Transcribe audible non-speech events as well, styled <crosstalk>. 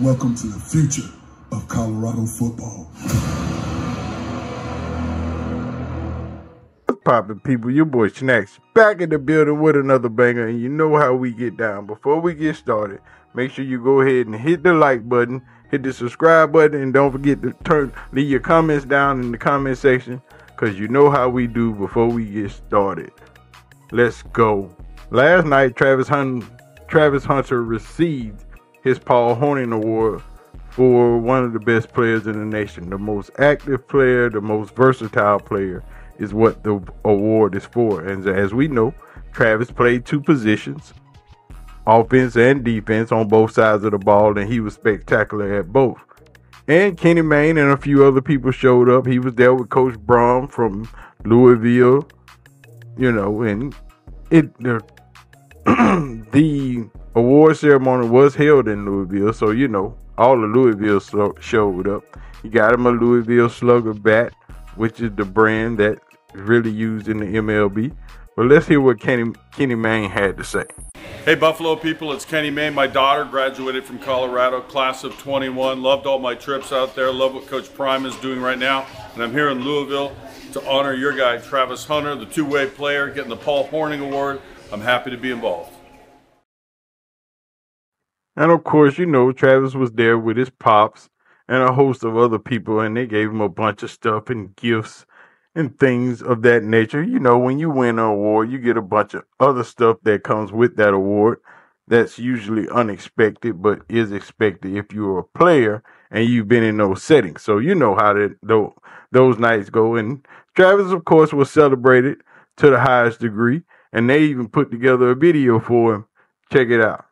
Welcome to the future of Colorado football. poppin' people? Your boy Snacks back in the building with another banger, and you know how we get down. Before we get started, make sure you go ahead and hit the like button, hit the subscribe button, and don't forget to turn leave your comments down in the comment section, cause you know how we do before we get started. Let's go. Last night, Travis Hunt, Travis Hunter received his Paul Hornung Award for one of the best players in the nation, the most active player, the most versatile player is what the award is for. And as we know, Travis played two positions, offense and defense on both sides of the ball, and he was spectacular at both. And Kenny Mayne and a few other people showed up. He was there with Coach Brohm from Louisville, you know, and it the, <clears throat> the award ceremony was held in Louisville, so you know all the Louisville showed up. He got him a Louisville Slugger bat, which is the brand that really used in the MLB. But let's hear what Kenny, Kenny Mayne had to say. Hey Buffalo people, it's Kenny Mayne. My daughter graduated from Colorado, class of 21. Loved all my trips out there. Love what Coach Prime is doing right now. And I'm here in Louisville to honor your guy, Travis Hunter, the two-way player, getting the Paul Hornung Award. I'm happy to be involved. And of course, you know, Travis was there with his pops and a host of other people, and they gave him a bunch of stuff and gifts and things of that nature. You know, when you win an award, you get a bunch of other stuff that comes with that award that's usually unexpected but is expected if you're a player and you've been in those settings. So you know how that those nights go. And Travis, of course, was celebrated to the highest degree, and they even put together a video for him. Check it out.